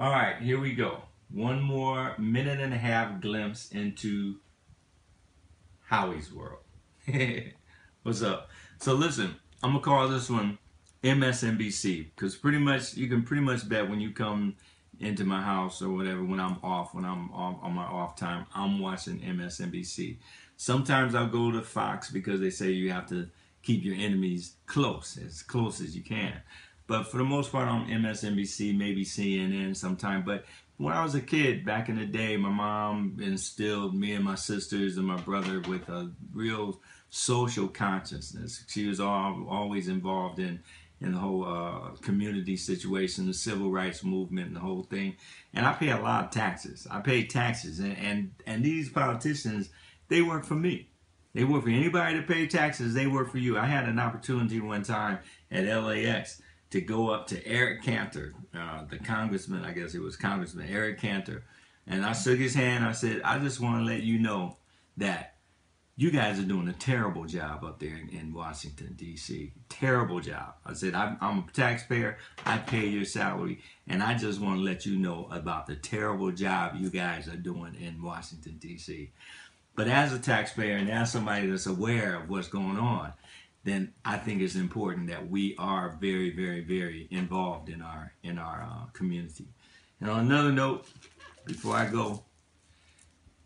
All right, here we go. One more minute and a half glimpse into Howie's world. What's up? So listen, I'm gonna call this one MSNBC because pretty much you can pretty much bet when you come into my house or whatever when I'm off when I'm off on my off time I'm watching MSNBC. Sometimes I'll go to Fox because they say you have to keep your enemies close as close as you can. But for the most part, I'm MSNBC, maybe CNN sometime. But when I was a kid, back in the day, my mom instilled me and my sisters and my brother with a real social consciousness. She was all, always involved in in the whole uh, community situation, the civil rights movement, and the whole thing. And I pay a lot of taxes. I pay taxes, and and, and these politicians, they work for me. They work for anybody to pay taxes. They work for you. I had an opportunity one time at LAX to go up to Eric Cantor, uh, the congressman, I guess it was Congressman Eric Cantor, and I shook his hand. I said, I just want to let you know that you guys are doing a terrible job up there in, in Washington, D.C. Terrible job. I said, I'm, I'm, a taxpayer. I pay your salary. And I just want to let you know about the terrible job you guys are doing in Washington, D.C. But as a taxpayer and as somebody that's aware of what's going on, then I think it's important that we are very, very, very involved in our in our uh, community. And on another note, before I go,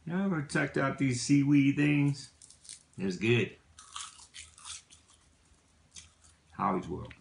you ever checked out these seaweed things? It's good. Howie's World.